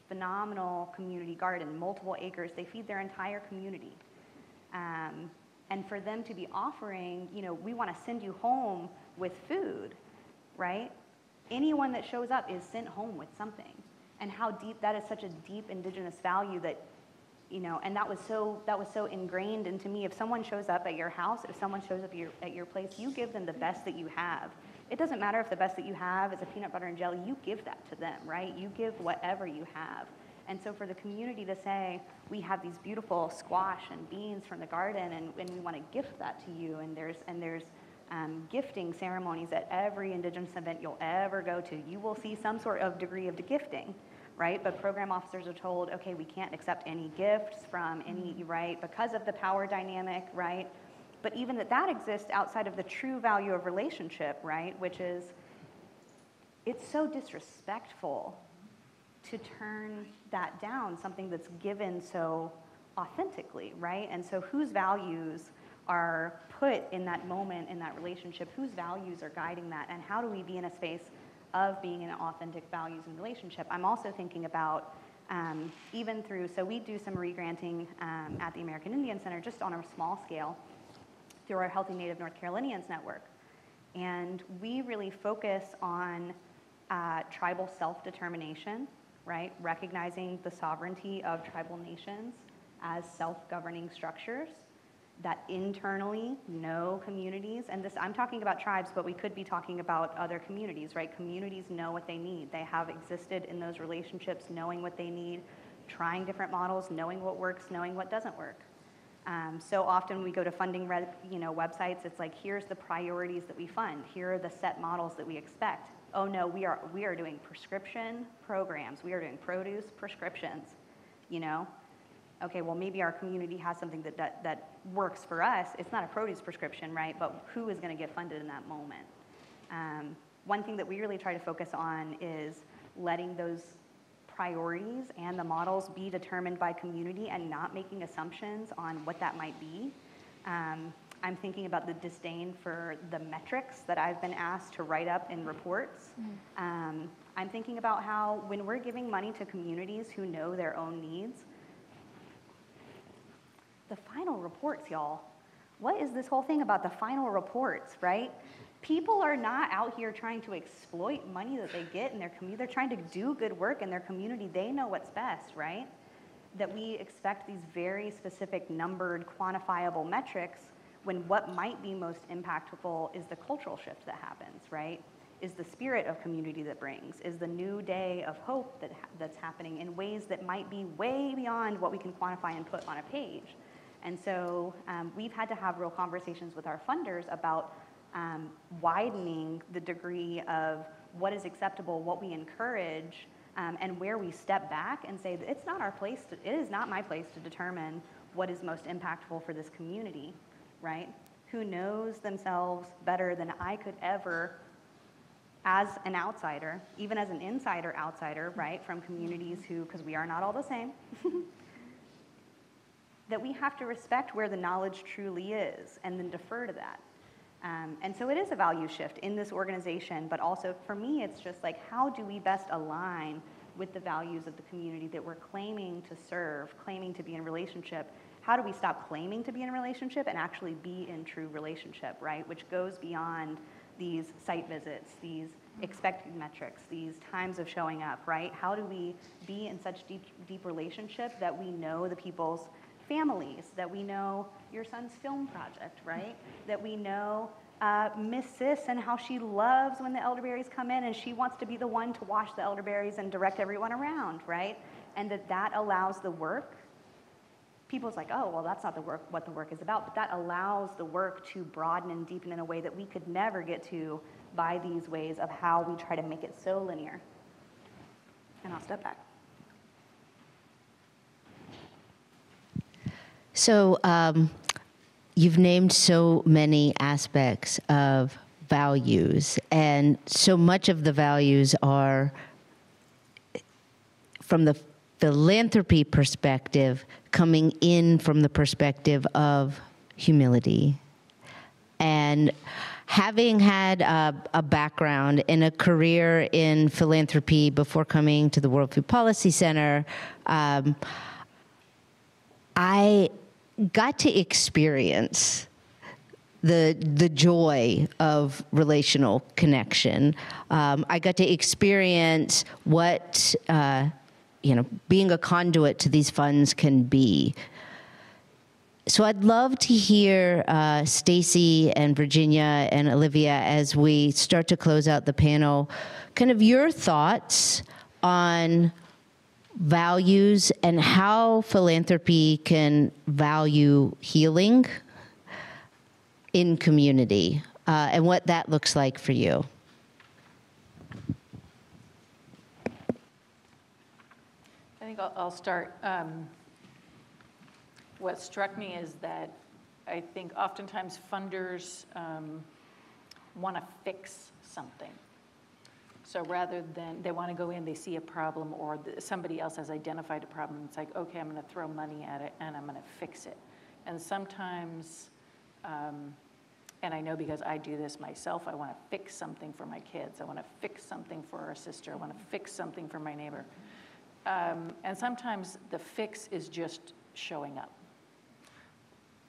phenomenal community garden, multiple acres. They feed their entire community. Um, and for them to be offering, you know, we want to send you home with food, right? Anyone that shows up is sent home with something and how deep that is such a deep indigenous value that you know and that was so that was so ingrained into me if someone shows up at your house if someone shows up your, at your place you give them the best that you have it doesn't matter if the best that you have is a peanut butter and jelly you give that to them right you give whatever you have and so for the community to say we have these beautiful squash and beans from the garden and, and we want to gift that to you and there's and there's um, gifting ceremonies at every indigenous event you'll ever go to you will see some sort of degree of gifting right? But program officers are told, okay, we can't accept any gifts from any, mm-hmm. right, because of the power dynamic, right? But even that that exists outside of the true value of relationship, right? Which is, it's so disrespectful to turn that down, something that's given so authentically, right? And so whose values are put in that moment, in that relationship, whose values are guiding that, and how do we be in a space of being in authentic values and relationship. I'm also thinking about um, even through, so we do some regranting um, at the American Indian Center just on a small scale through our Healthy Native North Carolinians Network. And we really focus on uh, tribal self-determination, right? Recognizing the sovereignty of tribal nations as self-governing structures that internally know communities, and this, I'm talking about tribes, but we could be talking about other communities, right? Communities know what they need. They have existed in those relationships, knowing what they need, trying different models, knowing what works, knowing what doesn't work. Um, so often we go to funding you know, websites, it's like, here's the priorities that we fund. Here are the set models that we expect. Oh no, we are, we are doing prescription programs. We are doing produce prescriptions, you know? Okay, well maybe our community has something that, that, that works for us, it's not a produce prescription, right? But who is going to get funded in that moment? Um, one thing that we really try to focus on is letting those priorities and the models be determined by community and not making assumptions on what that might be. Um, I'm thinking about the disdain for the metrics that I've been asked to write up in reports. Mm-hmm. Um, I'm thinking about how when we're giving money to communities who know their own needs, the final reports, y'all. What is this whole thing about the final reports, right? People are not out here trying to exploit money that they get in their community. They're trying to do good work in their community. They know what's best, right? That we expect these very specific, numbered, quantifiable metrics when what might be most impactful is the cultural shift that happens, right? Is the spirit of community that brings, is the new day of hope that, that's happening in ways that might be way beyond what we can quantify and put on a page. And so um, we've had to have real conversations with our funders about um, widening the degree of what is acceptable, what we encourage, um, and where we step back and say it's not our place, to, it is not my place to determine what is most impactful for this community, right? Who knows themselves better than I could ever as an outsider, even as an insider outsider, right, from communities who, because we are not all the same, that we have to respect where the knowledge truly is and then defer to that. Um, and so it is a value shift in this organization, but also for me, it's just like how do we best align with the values of the community that we're claiming to serve, claiming to be in relationship? How do we stop claiming to be in relationship and actually be in true relationship, right? Which goes beyond these site visits, these expected metrics, these times of showing up, right? How do we be in such deep, deep relationship that we know the people's families, that we know your son's film project, right? That we know uh, Miss Sis and how she loves when the elderberries come in and she wants to be the one to wash the elderberries and direct everyone around, right? And that that allows the work. People's like, oh, well, that's not the work, what the work is about, but that allows the work to broaden and deepen in a way that we could never get to by these ways of how we try to make it so linear. And I'll step back. So um, you've named so many aspects of values, and so much of the values are from the philanthropy perspective, coming in from the perspective of humility. And having had a, a, background in a career in philanthropy before coming to the World Food Policy Center, um, I got to experience the the joy of relational connection. Um, I got to experience what uh, you know being a conduit to these funds can be. So I'd love to hear uh, Stacy and Virginia and Olivia as we start to close out the panel, kind of your thoughts on values and how philanthropy can value healing in community uh, and what that looks like for you. I think I'll, I'll start. Um, what struck me is that I think oftentimes funders um, want to fix something. So rather than, they want to go in, they see a problem, or somebody else has identified a problem, it's like, okay, I'm going to throw money at it and I'm going to fix it. And sometimes, um, and I know because I do this myself, I want to fix something for my kids. I want to fix something for our sister. I want to fix something for my neighbor. Um, and sometimes the fix is just showing up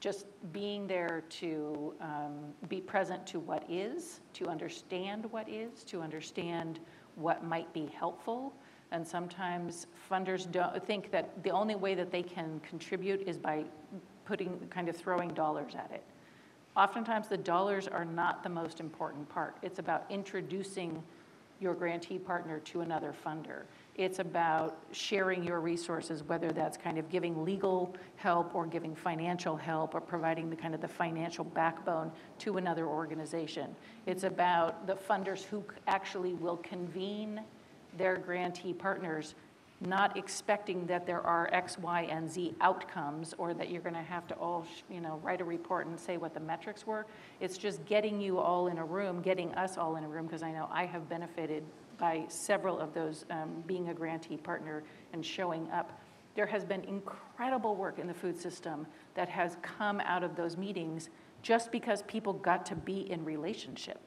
just being there to um, be present to what is, to understand what is, to understand what might be helpful. And sometimes funders don't think that the only way that they can contribute is by putting, kind of throwing dollars at it. Oftentimes, the dollars are not the most important part. It's about introducing your grantee partner to another funder. It's about sharing your resources, whether that's kind of giving legal help or giving financial help or providing the kind of the financial backbone to another organization. It's about the funders who actually will convene their grantee partners not expecting that there are X, Y, and Z outcomes or that you're going to have to all, you know, write a report and say what the metrics were. It's just getting you all in a room, getting us all in a room, because I know I have benefited by several of those um, being a grantee partner and showing up. There has been incredible work in the food system that has come out of those meetings just because people got to be in relationship.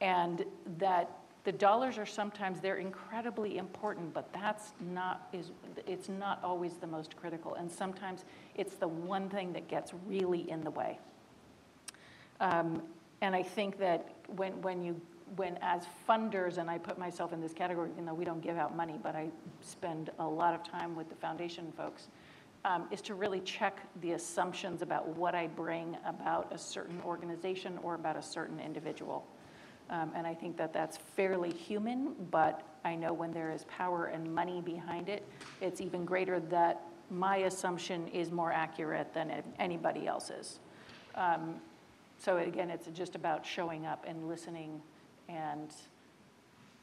And that the dollars are sometimes they're incredibly important but that's not is it's not always the most critical and sometimes it's the one thing that gets really in the way um, and i think that when when you when as funders and i put myself in this category even though we don't give out money but i spend a lot of time with the foundation folks um, is to really check the assumptions about what i bring about a certain organization or about a certain individual um, and I think that that's fairly human, but I know when there is power and money behind it, it's even greater that my assumption is more accurate than anybody else's. Um, so again, it's just about showing up and listening and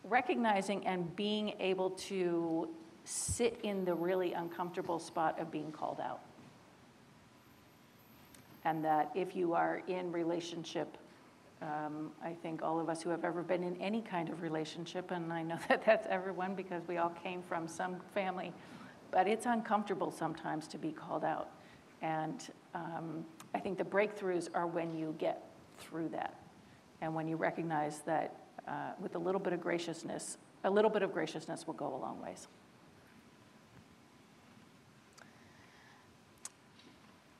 recognizing and being able to sit in the really uncomfortable spot of being called out. And that if you are in relationship um, I think all of us who have ever been in any kind of relationship, and I know that that's everyone because we all came from some family, but it's uncomfortable sometimes to be called out. And um, I think the breakthroughs are when you get through that and when you recognize that uh, with a little bit of graciousness, a little bit of graciousness will go a long ways.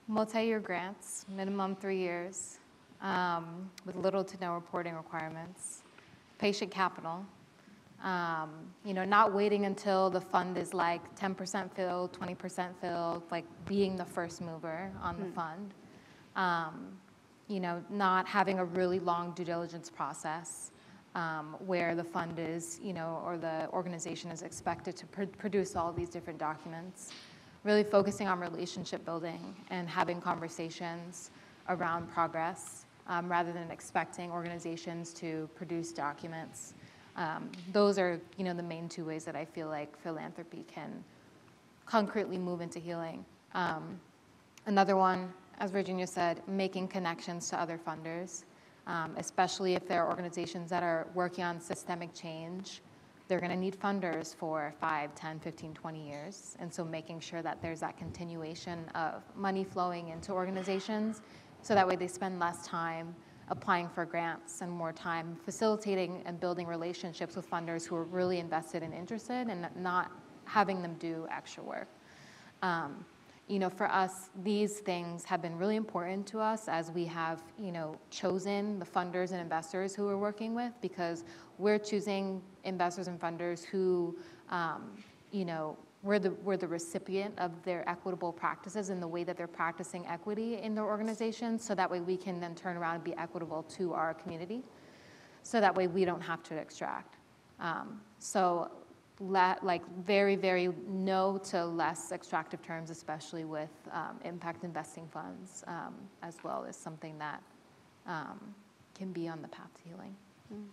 Multi-year grants, minimum three years um, with little to no reporting requirements, patient capital, um, you know, not waiting until the fund is like 10% filled, 20% filled, like being the first mover on the mm. fund. Um, you know, not having a really long due diligence process um, where the fund is, you know, or the organization is expected to pr- produce all these different documents. Really focusing on relationship building and having conversations around progress um, rather than expecting organizations to produce documents. Um, those are, you know, the main two ways that I feel like philanthropy can concretely move into healing. Um, another one, as Virginia said, making connections to other funders, um, especially if there are organizations that are working on systemic change. They're going to need funders for 5, 10, 15, 20 years. And so making sure that there's that continuation of money flowing into organizations so that way they spend less time applying for grants and more time facilitating and building relationships with funders who are really invested and interested and not having them do extra work. Um, you know, for us, these things have been really important to us as we have, you know, chosen the funders and investors who we're working with because we're choosing investors and funders who, um, you know, we're the, we're the recipient of their equitable practices and the way that they're practicing equity in their organizations, so that way we can then turn around and be equitable to our community. So that way we don't have to extract. Um, so, like very, very no to less extractive terms, especially with um, impact investing funds, um, as well as something that um, can be on the path to healing. Mm.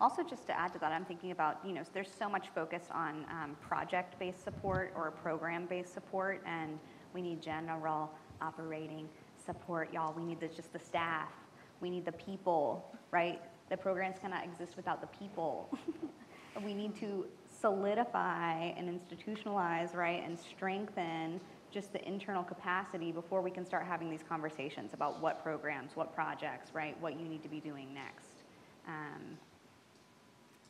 Also, just to add to that, I'm thinking about, you know, there's so much focus on um, project-based support or program-based support, and we need general operating support, y'all. We need the, just the staff. We need the people, right? The programs cannot exist without the people. we need to solidify and institutionalize, right, and strengthen just the internal capacity before we can start having these conversations about what programs, what projects, right, what you need to be doing next. Um,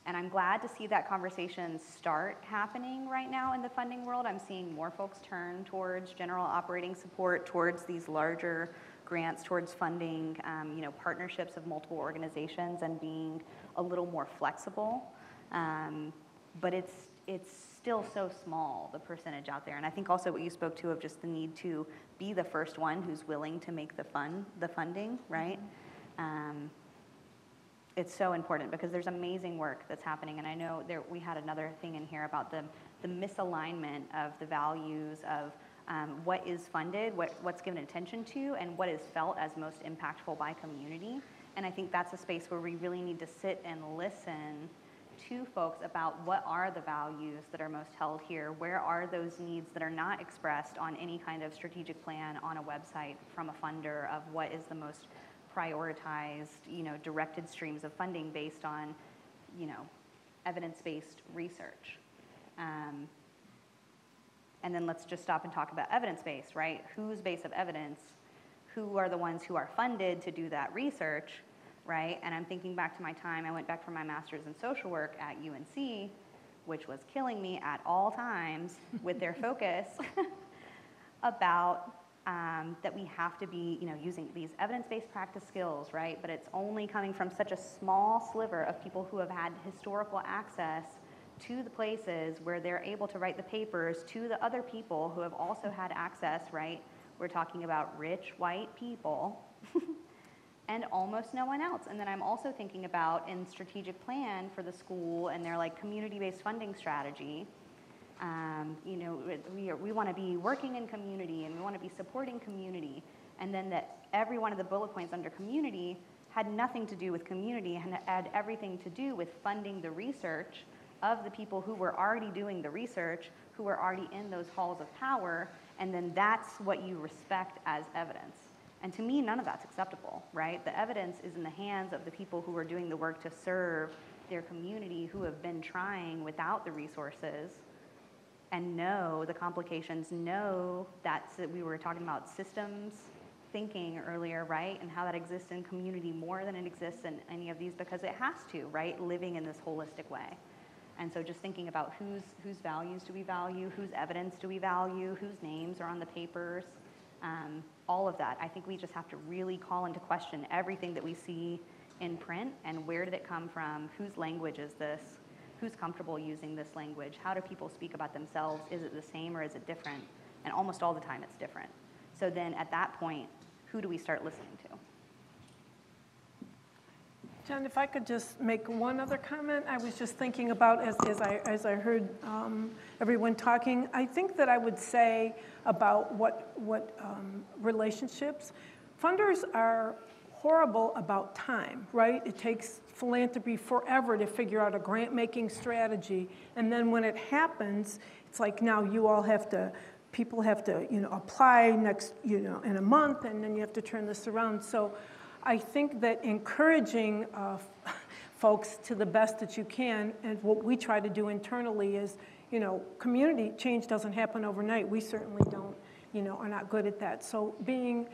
and I'm glad to see that conversation start happening right now in the funding world. I'm seeing more folks turn towards general operating support, towards these larger grants, towards funding, um, you know, partnerships of multiple organizations and being a little more flexible. Um, but it's it's still so small the percentage out there and i think also what you spoke to of just the need to be the first one who's willing to make the fund the funding right mm-hmm. um, it's so important because there's amazing work that's happening. And I know there, we had another thing in here about the, the misalignment of the values of um, what is funded, what, what's given attention to, and what is felt as most impactful by community. And I think that's a space where we really need to sit and listen to folks about what are the values that are most held here, where are those needs that are not expressed on any kind of strategic plan on a website from a funder of what is the most prioritized, you know, directed streams of funding based on, you know, evidence-based research. Um, and then let's just stop and talk about evidence-based, right? Whose base of evidence? Who are the ones who are funded to do that research, right? And I'm thinking back to my time, I went back for my master's in social work at UNC, which was killing me at all times with their focus about um, that we have to be, you know, using these evidence-based practice skills, right? But it's only coming from such a small sliver of people who have had historical access to the places where they're able to write the papers to the other people who have also had access, right? We're talking about rich white people and almost no one else. And then I'm also thinking about in strategic plan for the school and their like community-based funding strategy, um, you know, we, we want to be working in community and we want to be supporting community. And then that every one of the bullet points under community had nothing to do with community and had everything to do with funding the research of the people who were already doing the research, who were already in those halls of power, and then that's what you respect as evidence. And to me, none of that's acceptable, right? The evidence is in the hands of the people who are doing the work to serve their community, who have been trying without the resources and know the complications, know that we were talking about systems thinking earlier, right? And how that exists in community more than it exists in any of these because it has to, right? Living in this holistic way. And so just thinking about whose, whose values do we value, whose evidence do we value, whose names are on the papers, um, all of that. I think we just have to really call into question everything that we see in print and where did it come from, whose language is this, who's comfortable using this language? How do people speak about themselves? Is it the same or is it different? And almost all the time it's different. So then at that point, who do we start listening to? John, if I could just make one other comment, I was just thinking about as, as, I, as I heard um, everyone talking, I think that I would say about what, what um, relationships, funders are horrible about time, right? It takes philanthropy forever to figure out a grant making strategy. And then when it happens, it's like now you all have to, people have to, you know, apply next, you know, in a month, and then you have to turn this around. So I think that encouraging uh, folks to the best that you can, and what we try to do internally is, you know, community change doesn't happen overnight. We certainly don't, you know, are not good at that. So being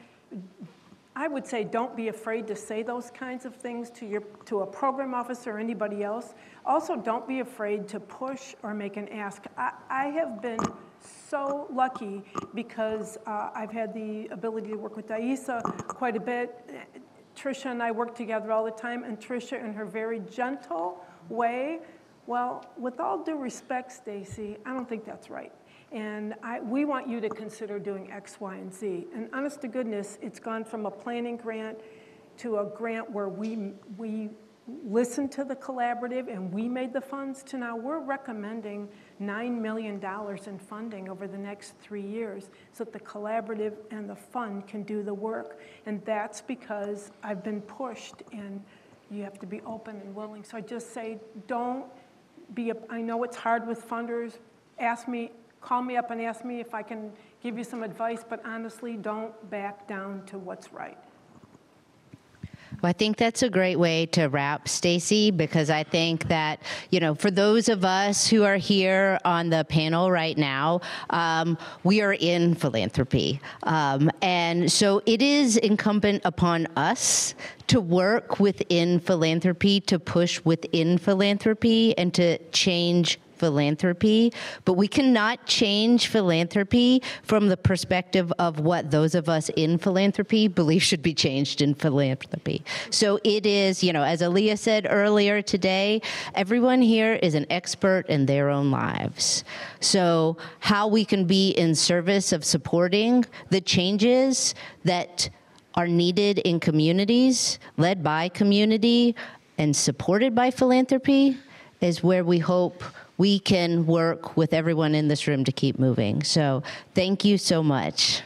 I would say don't be afraid to say those kinds of things to, your, to a program officer or anybody else. Also, don't be afraid to push or make an ask. I, I have been so lucky because uh, I've had the ability to work with Daisa quite a bit. Tricia and I work together all the time, and Tricia, in her very gentle way, well, with all due respect, Stacy, I don't think that's right and I, we want you to consider doing X, Y, and Z. And honest to goodness, it's gone from a planning grant to a grant where we, we listened to the collaborative and we made the funds to now we're recommending $9 million in funding over the next three years so that the collaborative and the fund can do the work. And that's because I've been pushed and you have to be open and willing. So I just say, don't be, a, I know it's hard with funders. Ask me call me up and ask me if I can give you some advice, but honestly, don't back down to what's right. Well, I think that's a great way to wrap, Stacy, because I think that, you know, for those of us who are here on the panel right now, um, we are in philanthropy. Um, and so it is incumbent upon us to work within philanthropy, to push within philanthropy, and to change philanthropy, but we cannot change philanthropy from the perspective of what those of us in philanthropy believe should be changed in philanthropy. So it is, you know, as Aaliyah said earlier today, everyone here is an expert in their own lives. So how we can be in service of supporting the changes that are needed in communities, led by community, and supported by philanthropy is where we hope we can work with everyone in this room to keep moving. So thank you so much.